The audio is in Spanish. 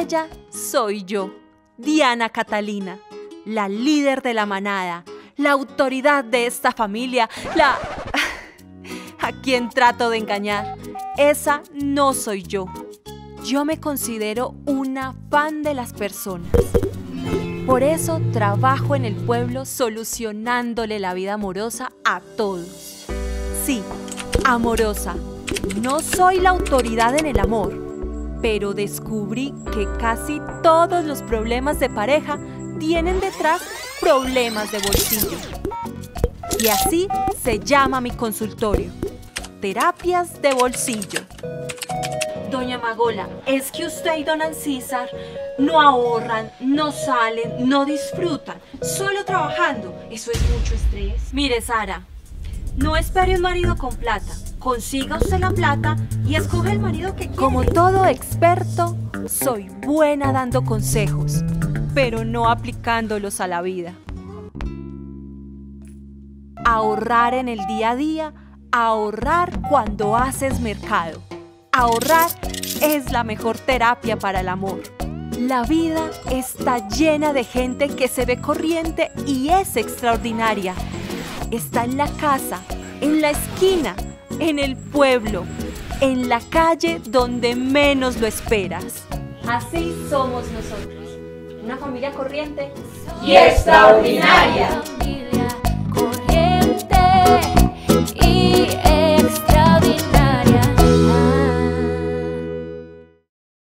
ella soy yo, Diana Catalina, la líder de la manada, la autoridad de esta familia, la... a quien trato de engañar. Esa no soy yo. Yo me considero una fan de las personas. Por eso trabajo en el pueblo solucionándole la vida amorosa a todos. Sí, amorosa. No soy la autoridad en el amor, pero descubrí que casi todos los problemas de pareja tienen detrás problemas de bolsillo. Y así se llama mi consultorio. Terapias de bolsillo. Doña Magola, es que usted y don Ancísar no ahorran, no salen, no disfrutan, solo trabajando. Eso es mucho estrés. Mire, Sara, no espere un marido con plata. Consiga usted la plata y escoge el marido que quiere. Como todo experto, soy buena dando consejos, pero no aplicándolos a la vida. Ahorrar en el día a día, ahorrar cuando haces mercado. Ahorrar es la mejor terapia para el amor. La vida está llena de gente que se ve corriente y es extraordinaria. Está en la casa, en la esquina, en el pueblo, en la calle donde menos lo esperas. Así somos nosotros. Una familia corriente y extraordinaria.